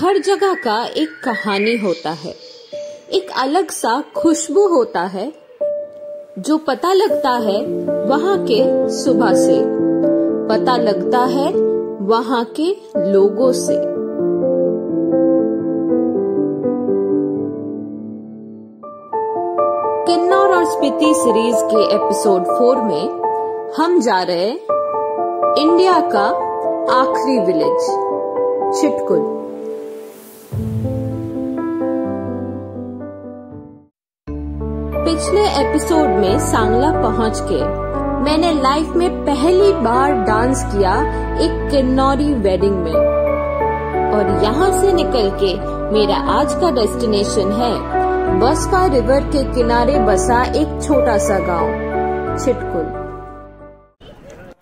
हर जगह का एक कहानी होता है। एक अलग सा खुशबू होता है, जो पता लगता है वहाँ के सुबह से। पता लगता है वहाँ के लोगों से। किन्नौर और स्पीति सीरीज़ के एपिसोड फोर में हम जा रहे इंडिया का आखिरी विलेज, छिटकुल। पिछले एपिसोड में सांगला पहुँच के मैंने लाइफ में पहली बार डांस किया एक किन्नौरी वेडिंग में। और यहाँ से निकल के मेरा आज का डेस्टिनेशन है बसपा रिवर के किनारे बसा एक छोटा सा गाँव, Chitkul.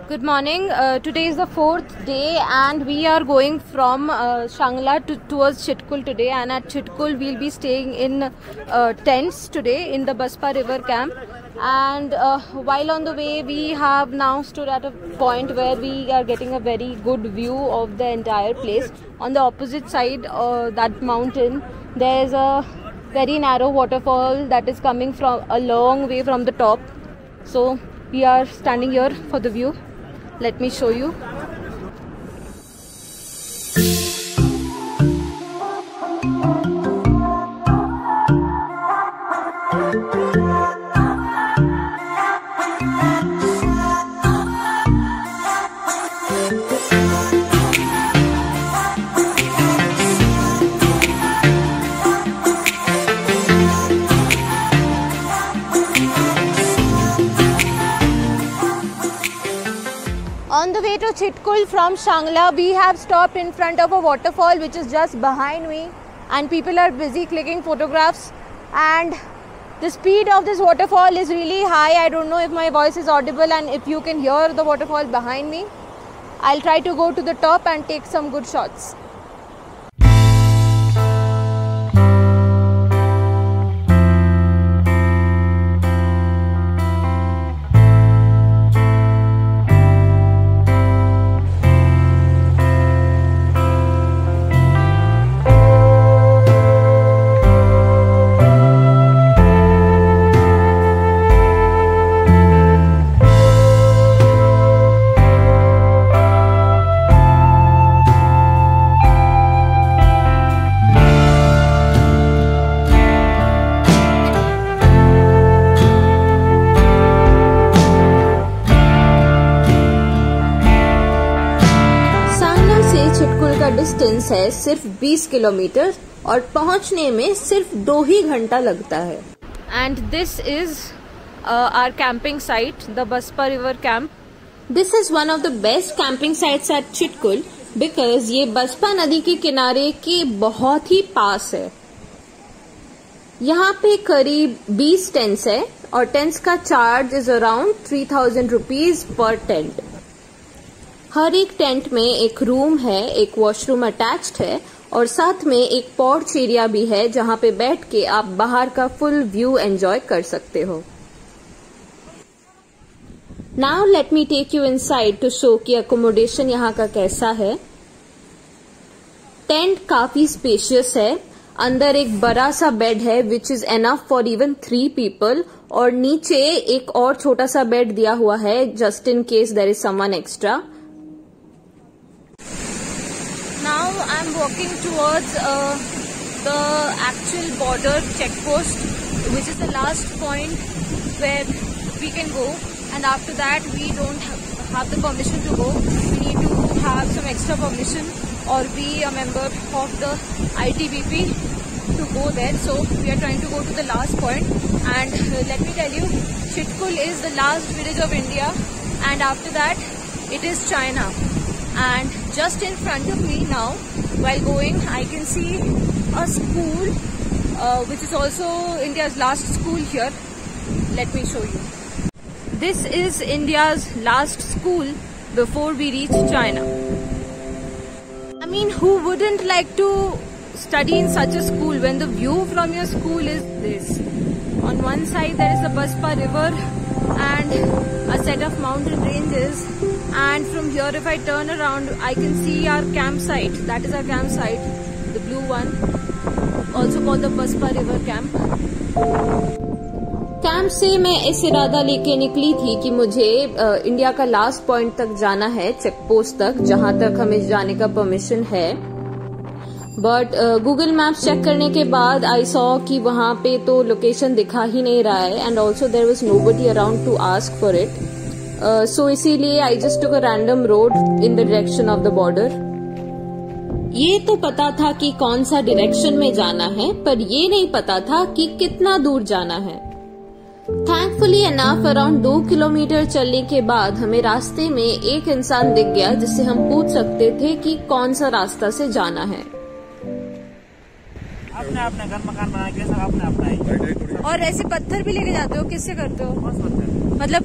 Good morning. Uh, today is the fourth day, and we are going from uh, Shangla to, towards Chitkul today. And at Chitkul, we'll be staying in uh, tents today in the Baspa River camp. And uh, while on the way, we have now stood at a point where we are getting a very good view of the entire place. On the opposite side, uh, that mountain, there's a very narrow waterfall that is coming from a long way from the top. So we are standing here for the view let me show you Chitkul from Shangla, we have stopped in front of a waterfall which is just behind me, and people are busy clicking photographs. And the speed of this waterfall is really high. I don't know if my voice is audible and if you can hear the waterfall behind me. I'll try to go to the top and take some good shots. Distance है सिर्फ़ 20 kilometre और पहुँचने में सिर्फ़ दो ही घंटा लगता है। And this is our camping site, the Baspa River camp. This is one of the best camping sites at Chitkul because ये बसपा नदी के किनारे के बहुत ही पास है। यहाँ पे करीब 20 टेंट्स है और टेंट्स का charge is around three thousand rupees पर टेंट हर एक टेंट में एक रूम है, एक वॉशरूम अटैच्ड है और साथ में एक पोर्च एरिया भी है जहाँ पे बैठ के आप बाहर का फुल व्यू एंजॉय कर सकते हो। Now let me take you inside to show कि अकोमोडेशन यहाँ का कैसा है। टेंट काफ़ी स्पेशियस है। अंदर एक बड़ा सा बेड है which is enough for even three people और नीचे एक और छोटा सा बेड दिया हुआ है just in case there is someone extra I'm walking towards uh, the actual border checkpost, which is the last point where we can go. And after that, we don't have, the permission to go. We need to have some extra permission or be a member of the ITBP to go there. So we are trying to go to the last point. And uh, let me tell you, Chitkul is the last village of India, and after that, it is China and just in front of me now while going i can see a school uh, which is also india's last school here. Let me show you. This is india's last school before we reach china. I mean who wouldn't like to study in such a school when the view from your school is this? On one side there is the baspa river and a set of mountain ranges and from here if I turn around I can see our campsite. That is our campsite. The blue one, also called the Baspa River Camp. Camp से मैं इस इरादा लेके निकली थी कि मुझे India का लास्ट पॉइंट तक जाना है चेक पोस्ट तक जहाँ तक हमें जाने का परमिशन है. बट गूगल मैप्स चेक करने के बाद आई सॉ कि वहाँ पे तो लोकेशन दिखा ही नहीं रहा है and also there was nobody around to ask for it so इसीलिए I just took a random road in the direction of the border ये तो पता था कि कौन सा डायरेक्शन में जाना है पर ये नहीं पता था कि कितना दूर जाना है। थैंकफुली अनाफ अराउंड दो किलोमीटर चलने के बाद हमें रास्ते में एक इंसान दिख गया जिससे हम पूछ सकते थे कि कौन सा रास्ता से जाना है। अपने अपने घर मकान बना के सब अपने अपना ही और ऐसे पत्थर भी लेके जाते हो? किससे करते हो? मतलब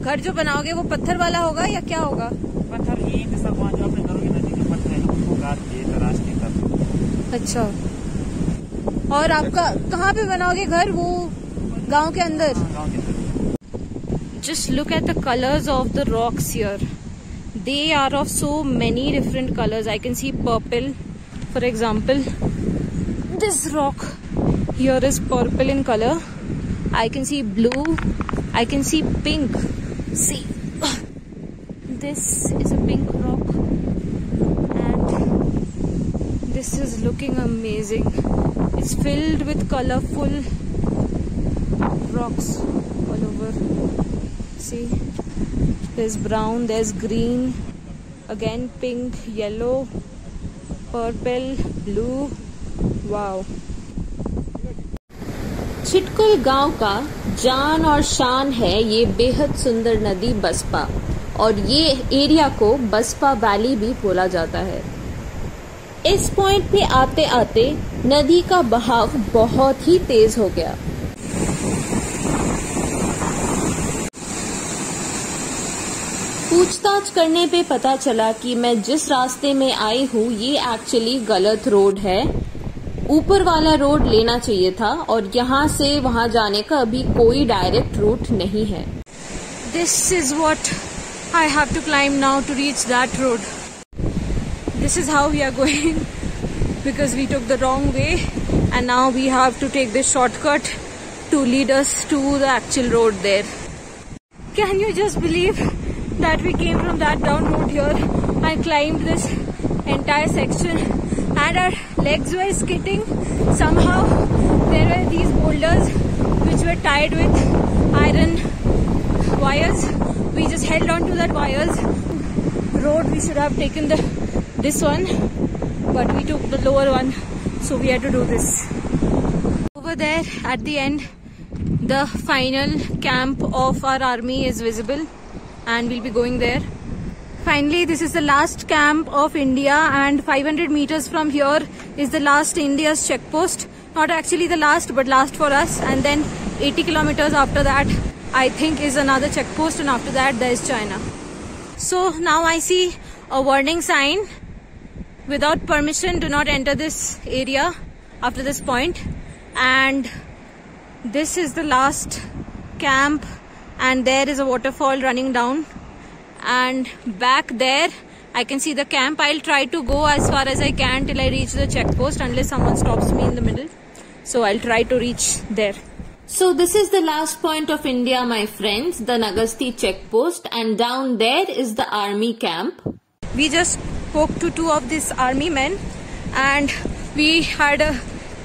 घर जो बनाओगे वो पत्थर वाला होगा या क्या होगा? पत्थर ये सब वहाँ जो अपने घरों के नज़दीक पत्थर है उनको काट के तराश के तब अच्छा। और आपका कहाँ पे बनाओगे घर वो गाँव के अंदर? गाँव के अंदर। Just look at the colors of the rocks here. They are of so many different colors. I can see purple for example. This rock here is purple in color. I can see blue. I can see pink. See this is a pink rock. And this is looking amazing. It's filled with colorful rocks all over. See there's brown there's green. Again pink yellow purple blue. Wow Chhitkul गाँव का जान और शान है ये बेहद सुंदर नदी बसपा, और ये एरिया को बसपा वैली भी बोला जाता है। इस पॉइंट पे आते आते नदी का बहाव बहुत ही तेज हो गया। पूछताछ करने पे पता चला कि मैं जिस रास्ते में आई हूँ, ये एक्चुअली गलत रोड है। ऊपर वाला रोड लेना चाहिए था और यहाँ से वहाँ जाने का अभी कोई डायरेक्ट रूट नहीं है। This is what I have to climb now to reach that road this is how we are going because we took the wrong way and now we have to take this shortcut to lead us to the actual road there can you just believe that we came from that down road your I climb this entire section and our legs were skidding. Somehow there were these boulders which were tied with iron wires. We just held on to that wires. Road we should have taken the this one but we took the lower one so we had to do this. Over there at the end the final camp of our army is visible and we'll be going there finally this is the last camp of india and 500 meters from here is the last india's check post not actually the last but last for us. And then 80 kilometers after that i think is another check post and after that there is china. So now i see a warning sign. Without permission do not enter this area after this point. And this is the last camp. And there is a waterfall running down and back there I can see the camp. I'll try to go as far as I can till I reach the checkpost unless someone stops me in the middle. So I'll try to reach there. So this is the last point of India, my friends, the Nagasti checkpost, and down there is the army camp. We just spoke to two of these army men and we had a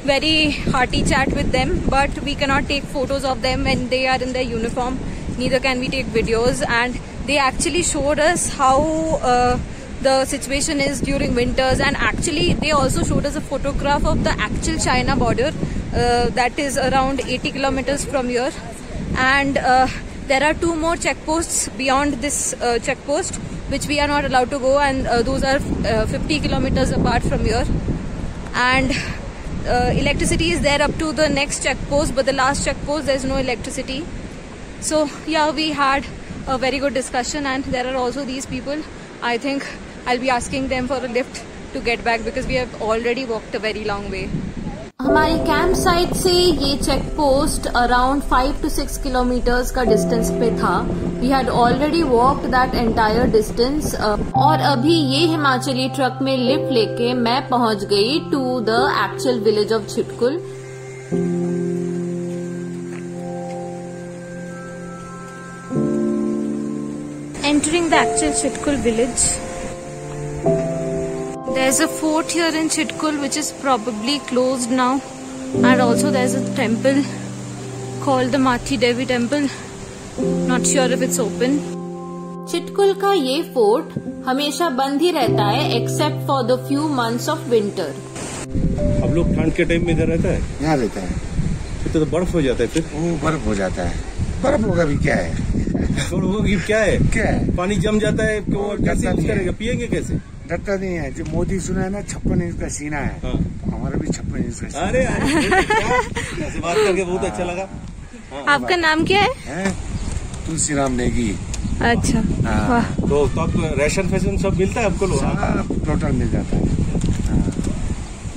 very hearty chat with them but we cannot take photos of them when they are in their uniform neither can we take videos and they actually showed us how uh, the situation is during winters. And actually they also showed us a photograph of the actual China border uh, that is around 80 kilometers from here. And uh, there are two more checkposts beyond this uh, checkpost which we are not allowed to go. And uh, those are uh, 50 kilometers apart from here. And uh, electricity is there up to the next checkpost but the last checkpost there is no electricity. So yeah we had a very good discussion and there are also these people i think i'll be asking them for a lift to get back because we have already walked a very long way हमारी camp site से ये check post around five to six kilometres का distance पे था we had already walked that entire distance और अभी ये Himachali truck में लिफ्ट लेके मैं पहुँच गई to the actual village of Chitkul Chitkul village. There's a fort here in Chitkul which is probably closed now and also there's a temple called the Mathi Devi temple. Not sure if it's open. Chitkul का ये fort हमेशा बंद ही रहता है except for the few months of winter अब लोग ठंड के टाइम में इधर रहता है यहाँ रहता है फिर तो बर्फ़ हो जाता है फिर वो बर्फ़ हो जाता है बर्फ़ होगा भी क्या है तो कि क्या है? क्या है? पानी जम जाता है तो कैसे करेगा पिएँगे कैसे? डरता नहीं है। जो मोदी सुना है ना छप्पन इंच का सीना है। हाँ। तो हमारा भी छप्पन इंच का सीना अरे अरे, ऐसे बात करके बहुत अच्छा लगा। आपका नाम क्या है? है? तुलसी राम नेगी। अच्छा। हाँ। वाह। तो तो आपको राशन फ़ैशन सब मिलता है आपको लोग टोटल मिल जाता है। हाँ।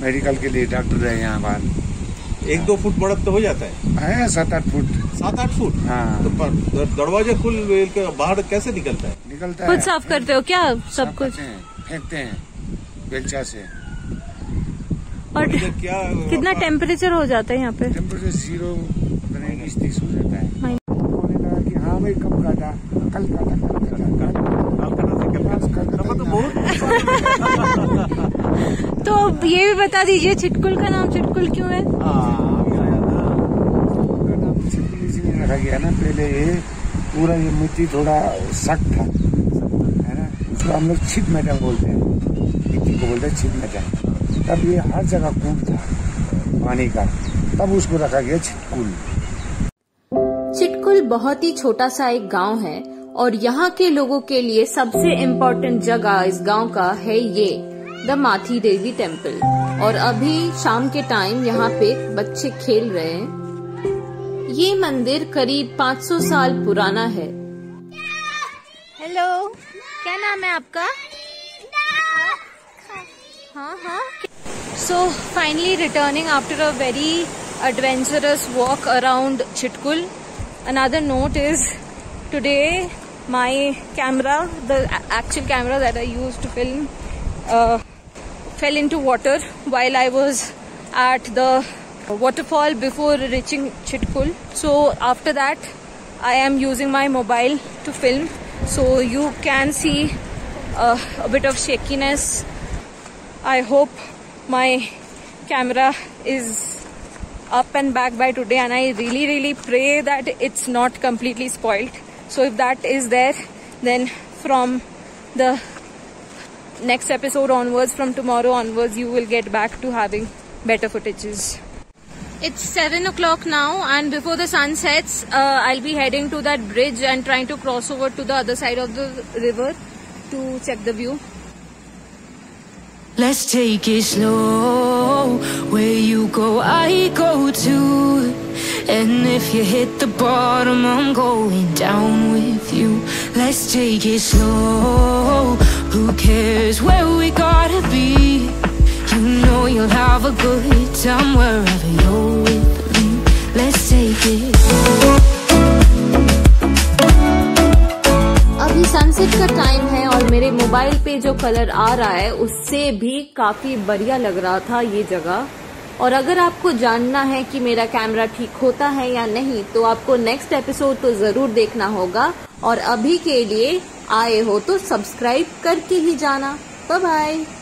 मेडिकल के लिए डॉक्टर है यहाँ बाहर। एक दो फुट बड़ा तो हो जाता है। है सात आठ फुट। सात आठ फुट। हाँ। तो पर- दरवाज़ा खुल के बाहर कैसे निकलता है? निकलता खुद है। साफ़ करते हो क्या सब कुछ? फेंकते हैं बेलचा से। और क्या कितना टेम्परेचर हो जाता है यहाँ पे? टेम्परेचर ज़ीरो तीस हो जाता है। हाँ। भाई कब काटा? कल काटा कल काटा। कलकत्ता से कलकत्ता कलकत्ता तो तो ये भी बता दीजिए चिटकुल का नाम चिटकुल क्यों है हाँ, अभी आया ना का नाम छिपकली इसलिए रखा गया ना, पहले ये पूरा ये मिट्टी थोड़ा सख्त था। है ना? उसको हम लोग छिप मैटल बोलते हैं। मिट्टी को बोलते हैं छिप मैटल। तब ये हर जगह कूद था, पानी का। तब उसको रखा गया छिटकुल। चिटकुल बहुत ही छोटा सा एक गाँव है और यहाँ के लोगों के लिए सबसे इम्पोर्टेंट जगह इस गाँव का है ये, द माथी देवी टेंपल। और अभी शाम के टाइम यहाँ पे बच्चे खेल रहे हैं। ये मंदिर करीब 500 साल पुराना है। हेलो, क्या नाम है आपका? हाँ हाँ। So finally returning after a very adventurous walk around Chitkul another note is today my camera the actual camera that I use to film fell into water while I was at the waterfall before reaching Chitkul. So after that, I am using my mobile to film. So you can see uh, a bit of shakiness. I hope my camera is up and back by today and I really really pray that it's not completely spoiled. So if that is there then from the next episode onwards from tomorrow onwards you will get back to having better footages. It's 7 o'clock now and before the sun sets uh, I'll be heading to that bridge and trying to cross over to the other side of the river to check the view. Let's take it slow. Where you go, I go too. And if you hit the bottom, I'm going down with you. Let's take it slow. Who cares where we gotta be? You'll have a good time wherever you're with me. Let's take it. अभी sunset का time है और मेरे mobile पे जो colour आ रहा है, उससे भी काफ़ी बढ़िया लग रहा था ये जगह और अगर आपको जानना है कि मेरा कैमरा ठीक होता है या नहीं तो आपको नेक्स्ट एपिसोड तो ज़रूर देखना होगा और अभी के लिए आए हो तो सब्सक्राइब करके ही जाना बाय बाय